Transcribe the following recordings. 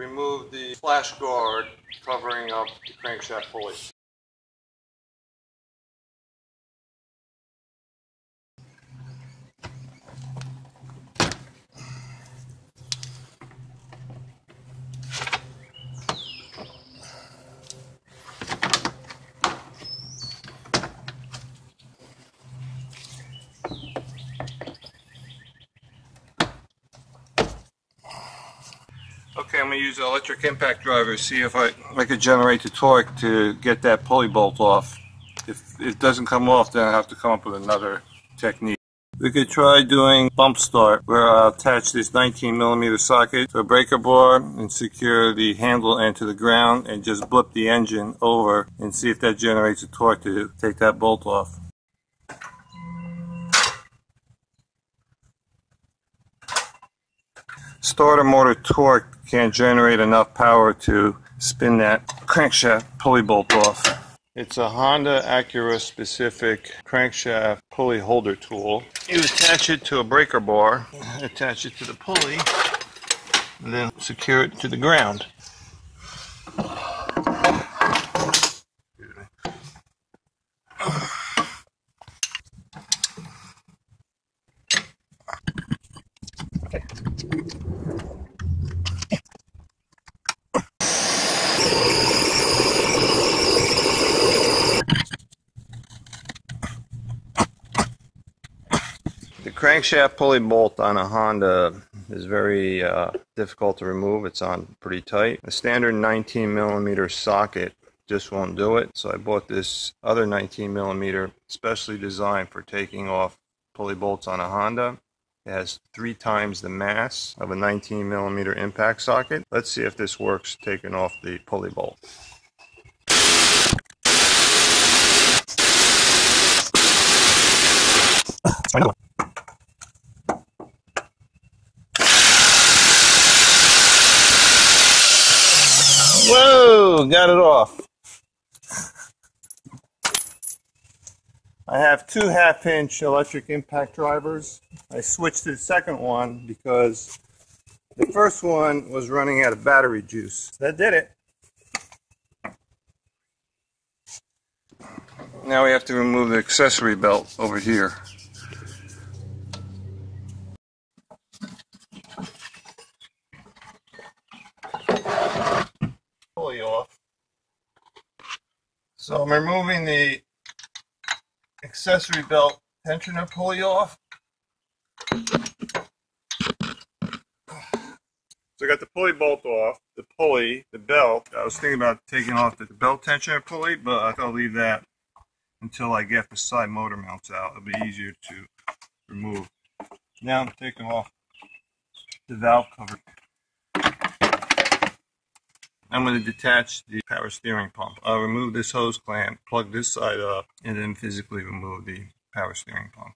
remove the splash guard covering up the crankshaft pulley. Use an electric impact driver see if I, I could generate the torque to get that pulley bolt off. If it doesn't come off, then I have to come up with another technique. We could try doing bump start, where I'll attach this 19 millimeter socket to a breaker bar and secure the handle end to the ground and just blip the engine over and see if that generates a torque to take that bolt off. Starter motor torque can't generate enough power to spin that crankshaft pulley bolt off. It's a Honda Acura specific crankshaft pulley holder tool. You attach it to a breaker bar, attach it to the pulley, and then secure it to the ground. Crankshaft pulley bolt on a Honda is very uh, difficult to remove. It's on pretty tight. A standard 19 millimeter socket just won't do it. So I bought this other 19 millimeter specially designed for taking off pulley bolts on a Honda. It has three times the mass of a 19 millimeter impact socket. Let's see if this works taking off the pulley bolt. Got it off. I have two half inch electric impact drivers. I switched to the second one because the first one was running out of battery juice. That did it. Now we have to remove the accessory belt over here. pulley off. So I'm removing the accessory belt tensioner pulley off. So I got the pulley bolt off, the pulley, the belt. I was thinking about taking off the belt tensioner pulley, but I thought I'll leave that until I get the side motor mounts out. It'll be easier to remove. Now I'm taking off the valve cover. I'm going to detach the power steering pump. I'll remove this hose clamp, plug this side up, and then physically remove the power steering pump.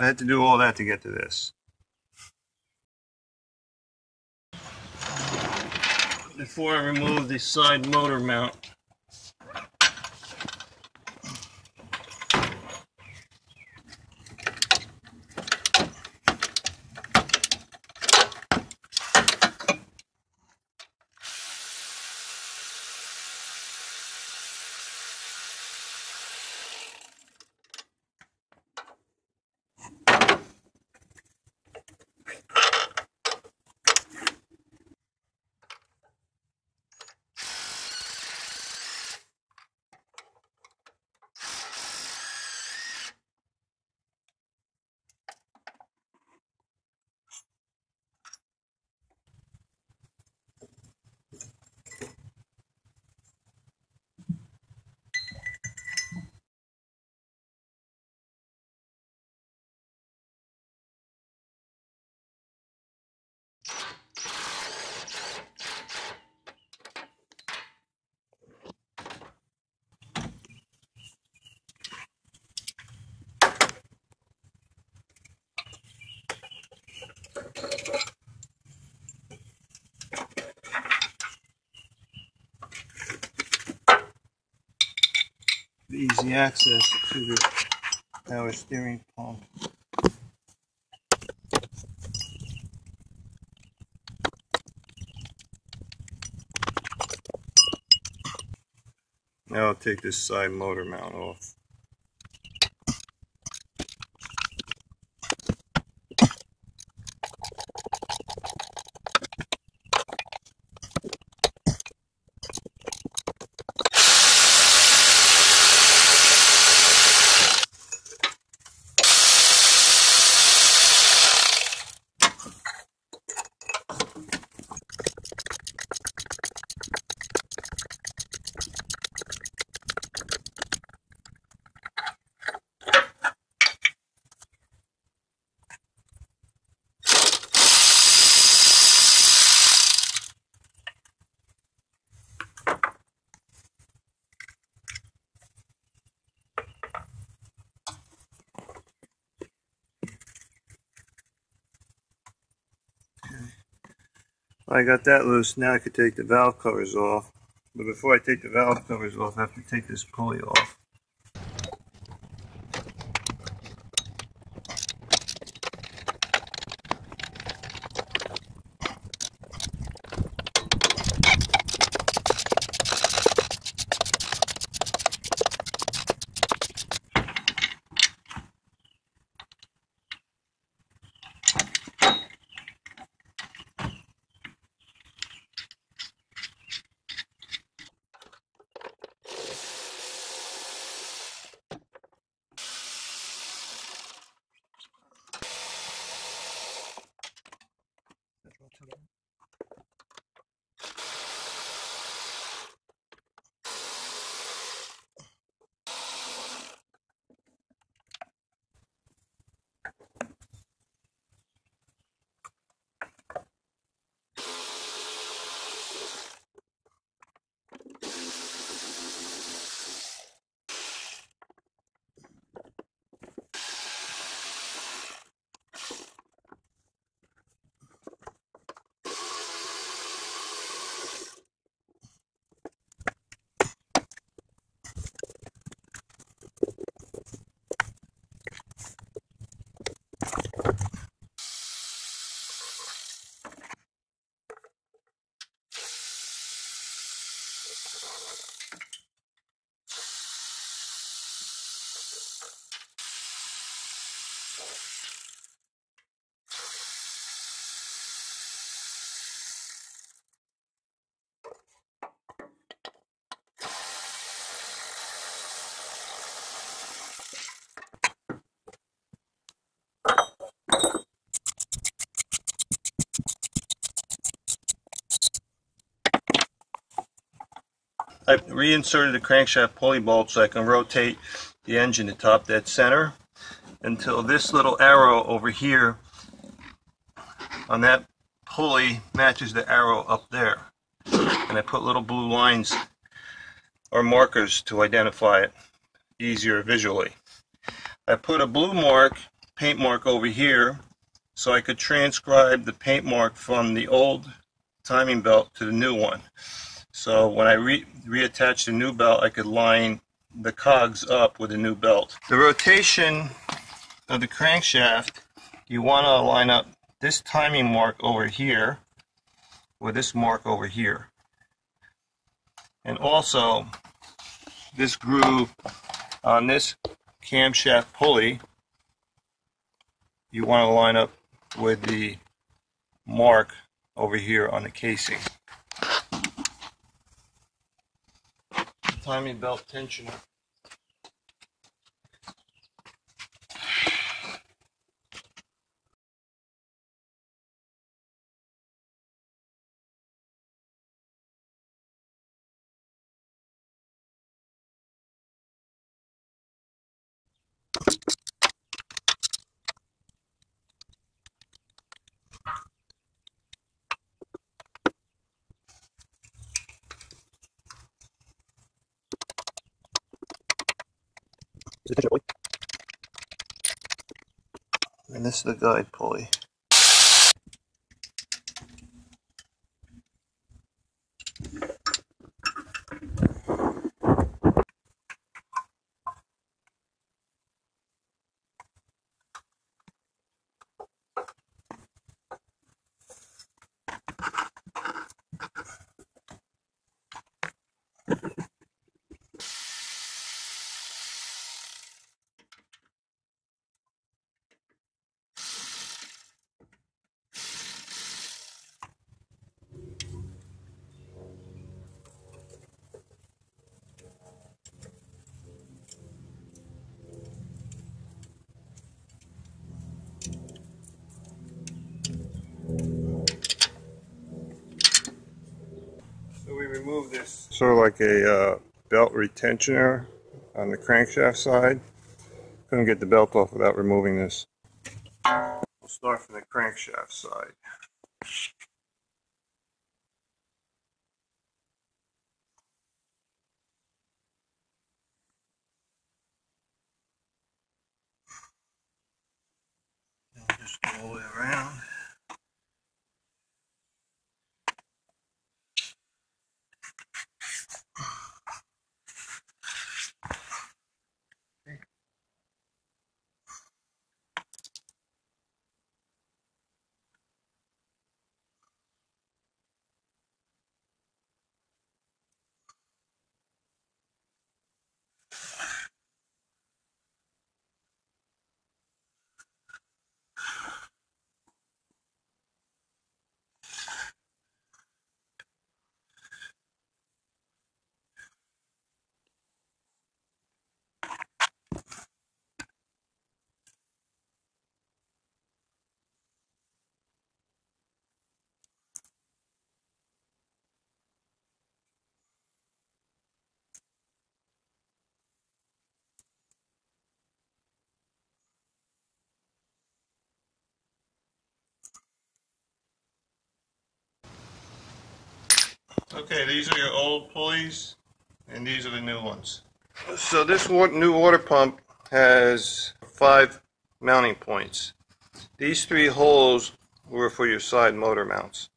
I had to do all that to get to this. Before I remove the side motor mount, easy access to the power steering pump. Now I'll take this side motor mount off. I got that loose, now I could take the valve covers off. But before I take the valve covers off, I have to take this pulley off. I reinserted the crankshaft pulley bolt so I can rotate the engine to top dead center until this little arrow over here on that pulley matches the arrow up there. And I put little blue lines or markers to identify it easier visually. I put a blue mark paint mark over here so I could transcribe the paint mark from the old timing belt to the new one. So when I re reattach the new belt, I could line the cogs up with the new belt. The rotation of the crankshaft, you want to line up this timing mark over here with this mark over here. And also, this groove on this camshaft pulley, you want to line up with the mark over here on the casing. Timing belt tensioner. And this is the guide pulley. So we remove this sort of like a uh, belt retentioner on the crankshaft side. Couldn't get the belt off without removing this. We'll start from the crankshaft side. Just go all the way around. Okay, these are your old pulleys, and these are the new ones. So this new water pump has five mounting points. These three holes were for your side motor mounts.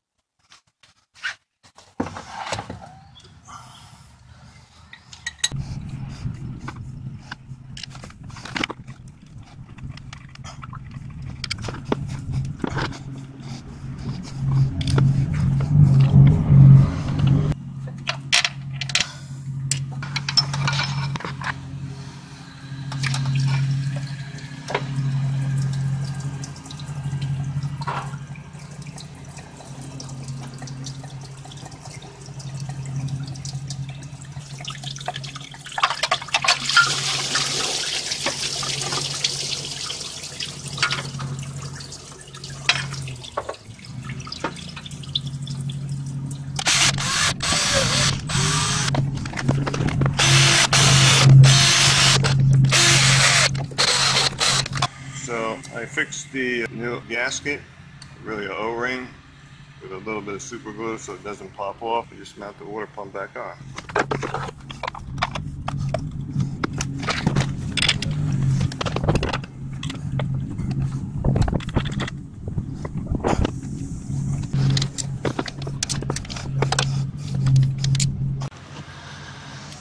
I fixed the new gasket, really an O-ring, with a little bit of super glue so it doesn't pop off. You just mount the water pump back on.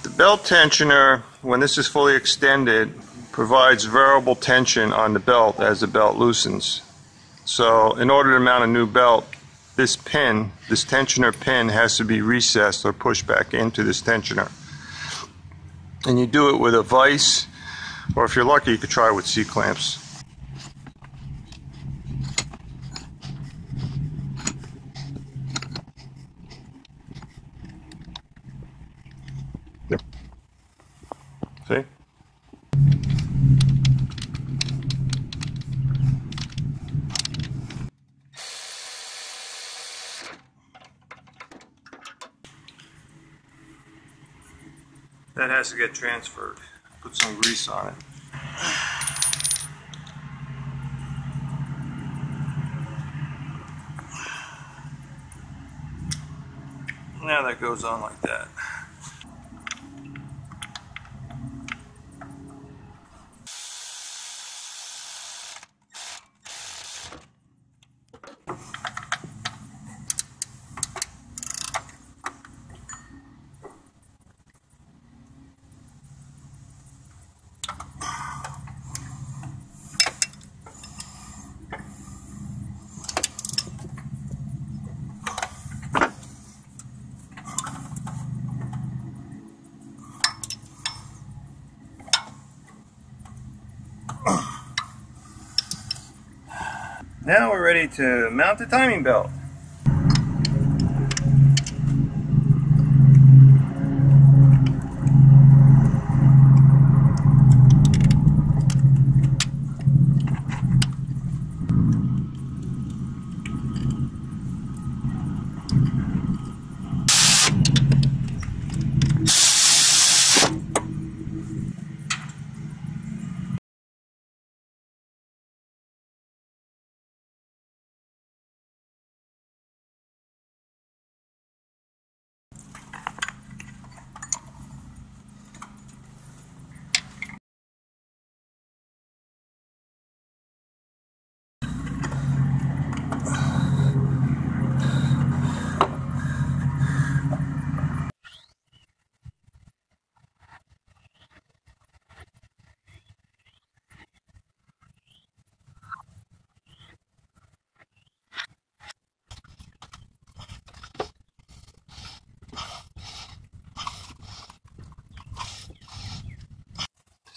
The belt tensioner, when this is fully extended, provides variable tension on the belt as the belt loosens. So in order to mount a new belt, this pin, this tensioner pin has to be recessed or pushed back into this tensioner. And you do it with a vise, or if you're lucky, you could try it with C-clamps. See? That has to get transferred. Put some grease on it. Now that goes on like that. Now we're ready to mount the timing belt.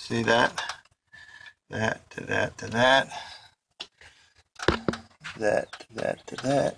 See that? That to that to that. That to that to that.